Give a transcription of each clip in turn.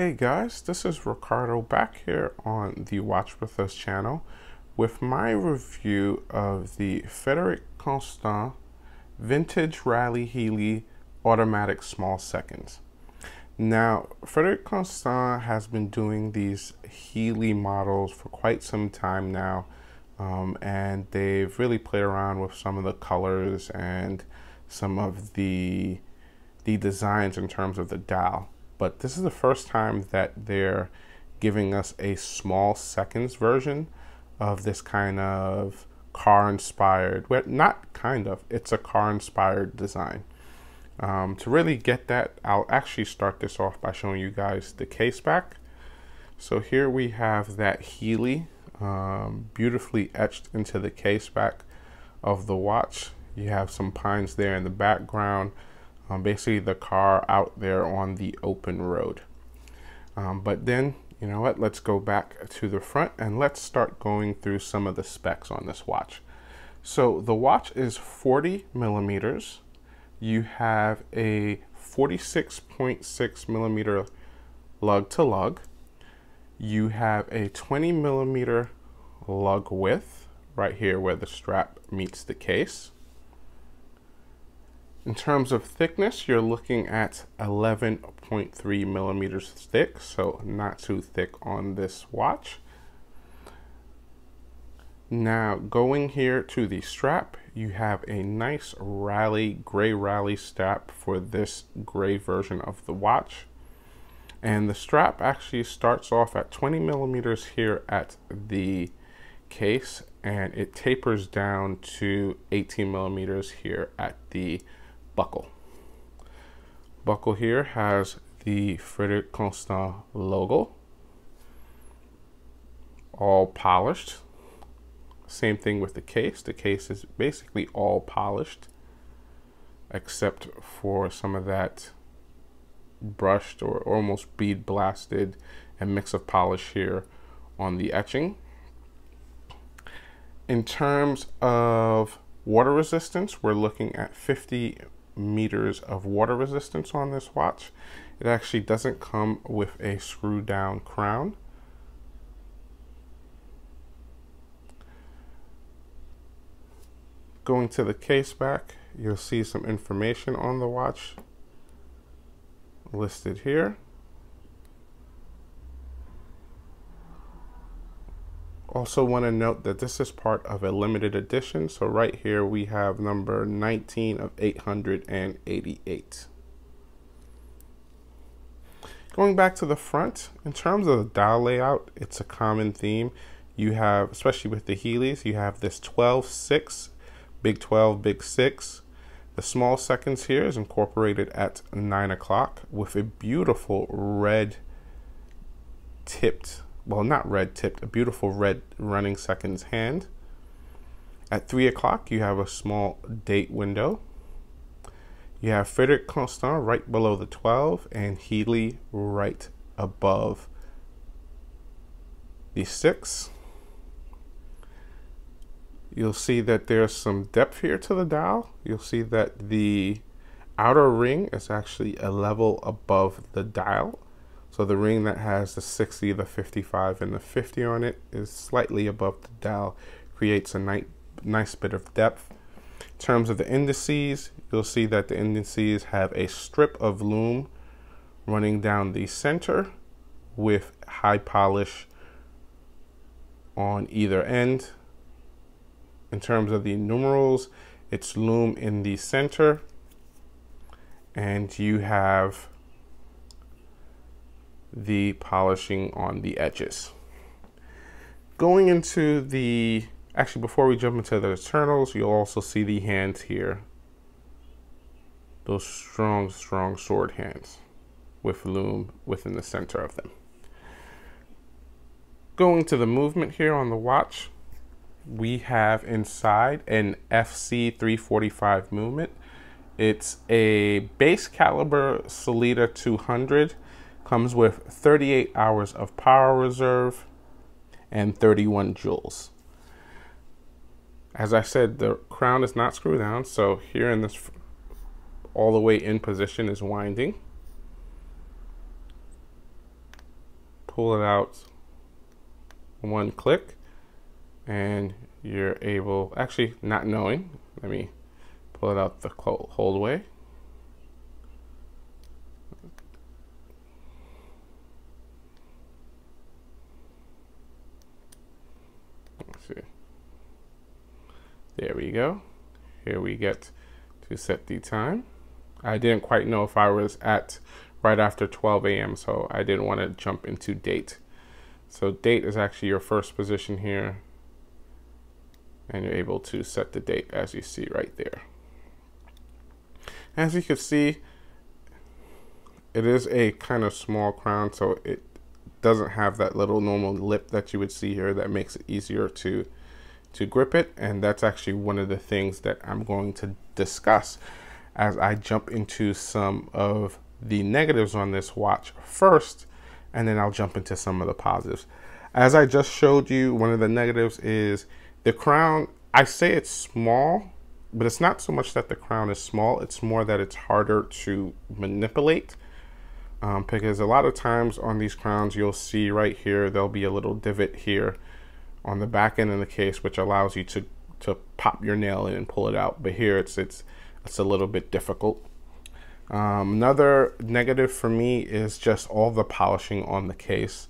Hey guys, this is Ricardo back here on the Watch With Us channel with my review of the Frederique Constant Vintage Rally Healey Automatic Small Seconds. Now, Frederique Constant has been doing these Healey models for quite some time now, um, and they've really played around with some of the colors and some of the the designs in terms of the dial but this is the first time that they're giving us a small seconds version of this kind of car inspired, well, not kind of, it's a car inspired design. Um, to really get that, I'll actually start this off by showing you guys the case back. So here we have that Healey um, beautifully etched into the case back of the watch. You have some pines there in the background um, basically the car out there on the open road. Um, but then, you know what, let's go back to the front and let's start going through some of the specs on this watch. So the watch is 40 millimeters. You have a 46.6 millimeter lug to lug. You have a 20 millimeter lug width right here where the strap meets the case. In terms of thickness, you're looking at 11.3 millimeters thick, so not too thick on this watch. Now, going here to the strap, you have a nice rally, gray rally strap for this gray version of the watch. And the strap actually starts off at 20 millimeters here at the case, and it tapers down to 18 millimeters here at the buckle. Buckle here has the Frederique Constant logo, all polished. Same thing with the case. The case is basically all polished, except for some of that brushed or almost bead blasted and mix of polish here on the etching. In terms of water resistance, we're looking at 50 meters of water resistance on this watch. It actually doesn't come with a screw down crown. Going to the case back, you'll see some information on the watch listed here. Also want to note that this is part of a limited edition. So right here we have number 19 of 888. Going back to the front, in terms of the dial layout, it's a common theme. You have, especially with the Healeys, you have this 12-6, big 12, big 6. The small seconds here is incorporated at 9 o'clock with a beautiful red tipped well, not red tipped, a beautiful red running seconds hand. At 3 o'clock, you have a small date window. You have Frederique Constant right below the 12 and Healey right above the 6. You'll see that there's some depth here to the dial. You'll see that the outer ring is actually a level above the dial so the ring that has the 60, the 55, and the 50 on it is slightly above the dial, creates a nice, nice bit of depth. In terms of the indices, you'll see that the indices have a strip of lume running down the center with high polish on either end. In terms of the numerals, it's lume in the center and you have the polishing on the edges. Going into the, actually before we jump into the internals, you'll also see the hands here. Those strong, strong sword hands with lume within the center of them. Going to the movement here on the watch, we have inside an FC 345 movement. It's a base caliber Sellita 200 Comes with 38 hours of power reserve and 31 jewels. As I said, the crown is not screwed down, so here in this all the way in position is winding. pull it out one click and you're able, actually not knowing, let me pull it out the hold way. See. There we go. Here we get to set the time. I didn't quite know if I was at right after 12 a.m. so I didn't want to jump into date. So date is actually your first position here and you're able to set the date as you see right there. As you can see, it is a kind of small crown, so it doesn't have that little normal lip that you would see here that makes it easier to to grip it and that's actually one of the things that I'm going to discuss as I jump into some of the negatives on this watch first and then I'll jump into some of the positives. As I just showed you, one of the negatives is the crown. I say it's small, but it's not so much that the crown is small, it's more that it's harder to manipulate. Um, because a lot of times on these crowns, you'll see right here, there'll be a little divot here on the back end of the case, which allows you to, to pop your nail in and pull it out. But here it's, it's, it's a little bit difficult. Um, another negative for me is just all the polishing on the case.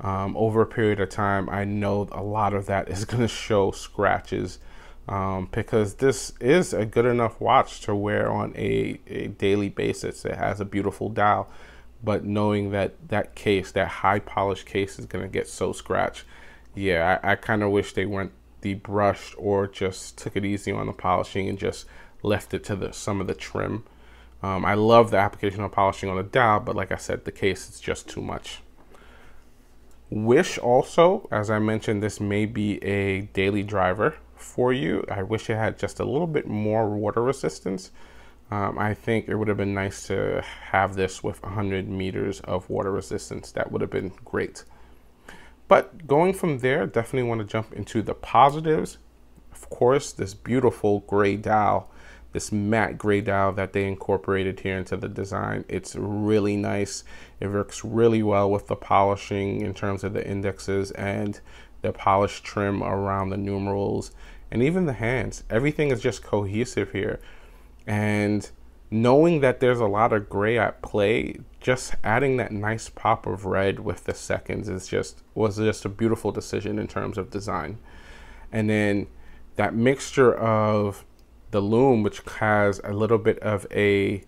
Um, over a period of time, I know a lot of that is going to show scratches um, because this is a good enough watch to wear on a, a daily basis. It has a beautiful dial, but knowing that that case, that high polished case, is going to get so scratched, yeah, I, I kind of wish they went debrushed or just took it easy on the polishing and just left it to the some of the trim. Um, I love the application of polishing on the dial, but like I said, the case is just too much. Wish also, as I mentioned, this may be a daily driver for you. I wish it had just a little bit more water resistance. Um, I think it would have been nice to have this with 100 meters of water resistance. That would have been great. But going from there, definitely want to jump into the positives. Of course, this beautiful gray dial this matte gray dial that they incorporated here into the design. It's really nice. It works really well with the polishing in terms of the indexes and the polished trim around the numerals and even the hands. Everything is just cohesive here. And knowing that there's a lot of gray at play, just adding that nice pop of red with the seconds is just was just a beautiful decision in terms of design. And then that mixture of the lume, which has a little bit of a,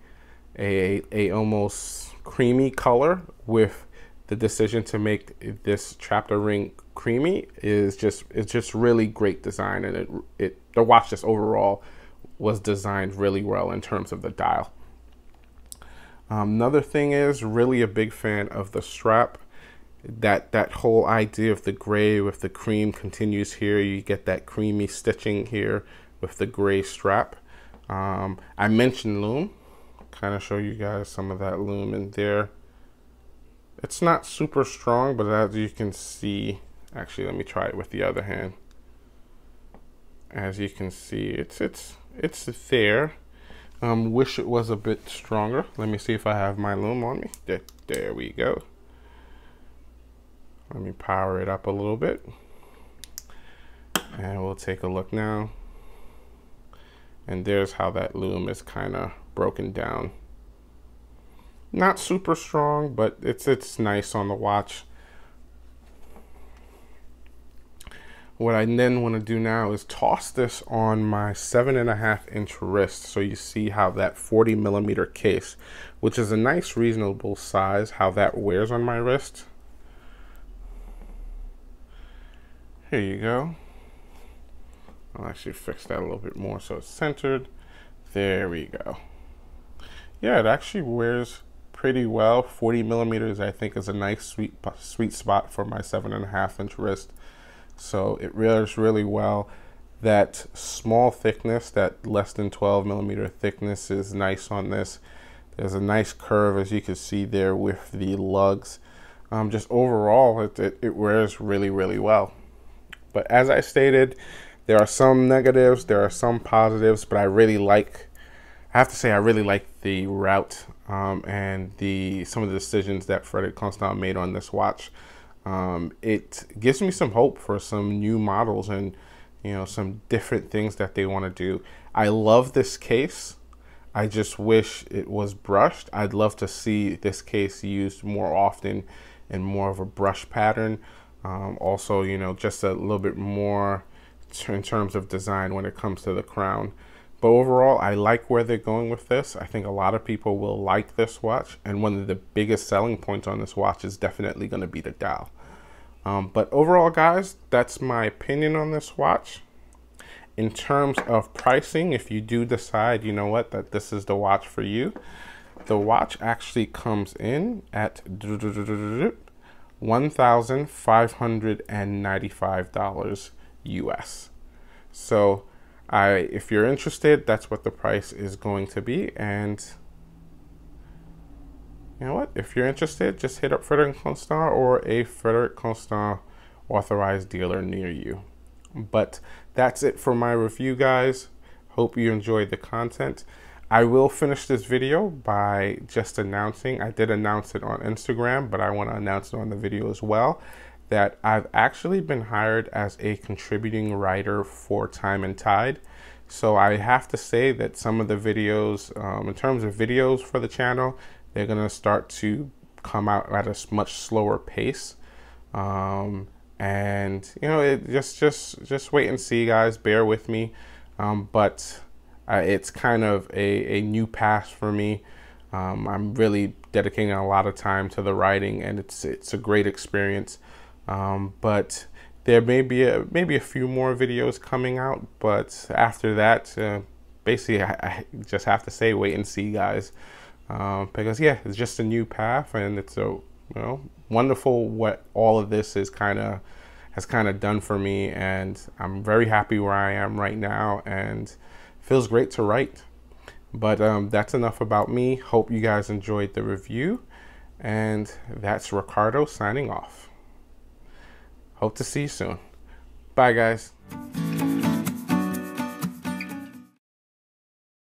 a, a almost creamy color with the decision to make this chapter ring creamy is just it's just really great design and it it the watch just overall was designed really well in terms of the dial. Um, another thing is really a big fan of the strap. That that whole idea of the gray with the cream continues here. You get that creamy stitching here with the gray strap. Um, I mentioned lume, kind of show you guys some of that lume in there. It's not super strong, but as you can see, actually, let me try it with the other hand. As you can see, it's it's it's there. Um, wish it was a bit stronger. Let me see if I have my lume on me. There, there we go. Let me power it up a little bit. And we'll take a look now. And there's how that lume is kind of broken down. Not super strong, but it's it's nice on the watch. What I then want to do now is toss this on my seven and a half inch wrist. So you see how that 40 millimeter case, which is a nice reasonable size, how that wears on my wrist. Here you go. I'll actually fix that a little bit more so it's centered. There we go. Yeah, it actually wears pretty well. 40 millimeters, I think, is a nice sweet sweet spot for my seven and a half inch wrist. So it wears really well. That small thickness, that less than 12 millimeter thickness, is nice on this. There's a nice curve, as you can see there, with the lugs. Um, just overall, it, it, it wears really, really well. But as I stated, there are some negatives, there are some positives, but I really like. I have to say, I really like the route um, and the some of the decisions that Frederique Constant made on this watch. Um, it gives me some hope for some new models and you know some different things that they want to do. I love this case. I just wish it was brushed. I'd love to see this case used more often in more of a brush pattern. Um, also, you know, just a little bit more in terms of design when it comes to the crown. But overall, I like where they're going with this. I think a lot of people will like this watch. And one of the biggest selling points on this watch is definitely going to be the dial. Um, but overall, guys, that's my opinion on this watch. In terms of pricing, if you do decide, you know what, that this is the watch for you, the watch actually comes in at $1,595 US. So I, if you're interested, that's what the price is going to be. And you know what? If you're interested, just hit up Frederique Constant or a Frederique Constant authorized dealer near you. But that's it for my review, guys. Hope you enjoyed the content. I will finish this video by just announcing, I did announce it on Instagram, but I want to announce it on the video as well, that I've actually been hired as a contributing writer for Time and Tide. So I have to say that some of the videos, um, in terms of videos for the channel, they're going to start to come out at a much slower pace. Um, and you know, it just just just wait and see, guys. Bear with me. Um, but uh, it's kind of a, a new path for me. Um, I'm really dedicating a lot of time to the writing, and it's it's a great experience. Um, but there may be a, maybe a few more videos coming out, but after that, uh, basically, I, I, just have to say, wait and see, guys, um, because yeah, it's just a new path, and it's a you know wonderful what all of this is kind of has kind of done for me, and I'm very happy where I am right now, and feels great to write. But um, that's enough about me. Hope you guys enjoyed the review, and that's Ricardo signing off. Hope to see you soon. Bye, guys.